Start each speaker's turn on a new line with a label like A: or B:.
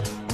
A: up.